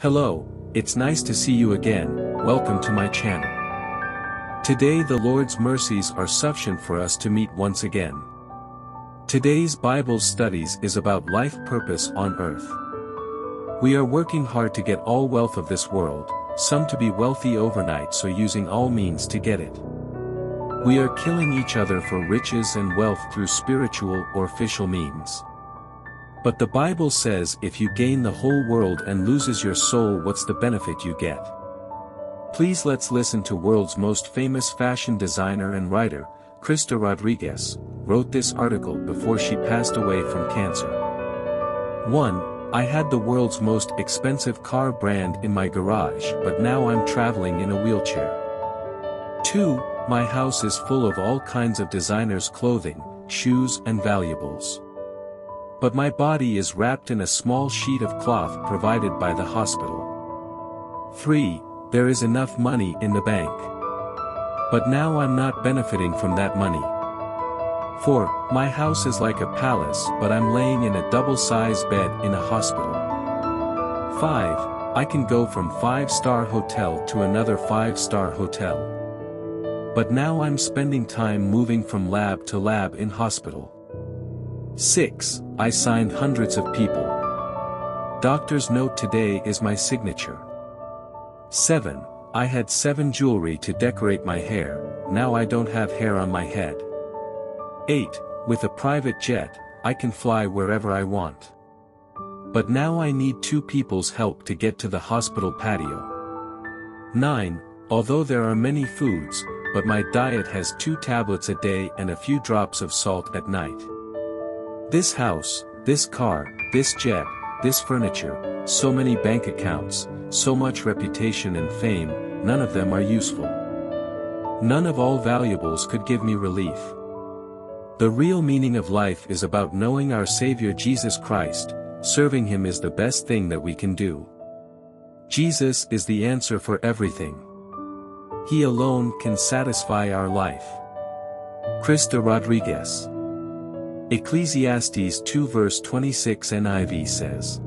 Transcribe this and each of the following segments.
Hello, it's nice to see you again, welcome to my channel. Today the Lord's mercies are sufficient for us to meet once again. Today's Bible studies is about life purpose on earth. We are working hard to get all wealth of this world, some to be wealthy overnight so using all means to get it. We are killing each other for riches and wealth through spiritual or official means. But the Bible says if you gain the whole world and loses your soul what's the benefit you get? Please let's listen to world's most famous fashion designer and writer, Crisda Rodriguez, wrote this article before she passed away from cancer. 1. I had the world's most expensive car brand in my garage but now I'm traveling in a wheelchair. 2. My house is full of all kinds of designers clothing, shoes and valuables. But my body is wrapped in a small sheet of cloth provided by the hospital. 3. There is enough money in the bank. But now I'm not benefiting from that money. 4. My house is like a palace but I'm laying in a double-sized bed in a hospital. 5. I can go from 5-star hotel to another 5-star hotel. But now I'm spending time moving from lab to lab in hospital. 6. I signed hundreds of people. Doctor's note today is my signature. 7. I had 7 jewelry to decorate my hair, now I don't have hair on my head. 8. With a private jet, I can fly wherever I want. But now I need two people's help to get to the hospital patio. 9. Although there are many foods, but my diet has two tablets a day and a few drops of salt at night. This house, this car, this jet, this furniture, so many bank accounts, so much reputation and fame, none of them are useful. None of all valuables could give me relief. The real meaning of life is about knowing our Savior Jesus Christ, serving Him is the best thing that we can do. Jesus is the answer for everything. He alone can satisfy our life. Crisda Rodriguez Ecclesiastes 2 verse 26 NIV says.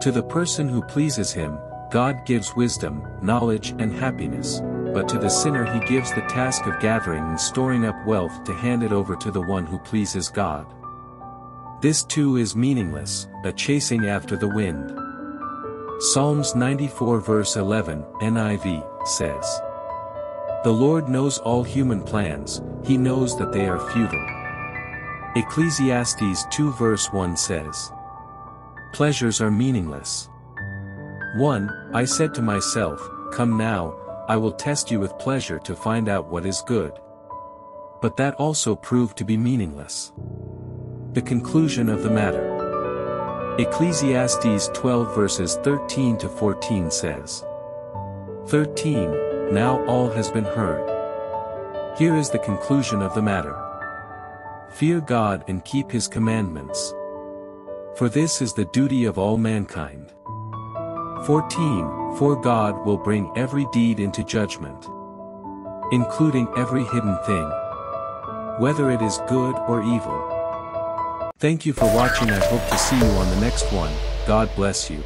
To the person who pleases him, God gives wisdom, knowledge and happiness, but to the sinner he gives the task of gathering and storing up wealth to hand it over to the one who pleases God. This too is meaningless, a chasing after the wind. Psalms 94 verse 11, NIV, says. The Lord knows all human plans, he knows that they are futile. Ecclesiastes 2 verse 1 says. Pleasures are meaningless. 1. I said to myself, Come now, I will test you with pleasure to find out what is good. But that also proved to be meaningless. The conclusion of the matter. Ecclesiastes 12 verses 13 to 14 says. 13. Now all has been heard. Here is the conclusion of the matter. Fear God and keep his commandments. For this is the duty of all mankind. 14. For God will bring every deed into judgment. Including every hidden thing. Whether it is good or evil. Thank you for watching I hope to see you on the next one, God bless you.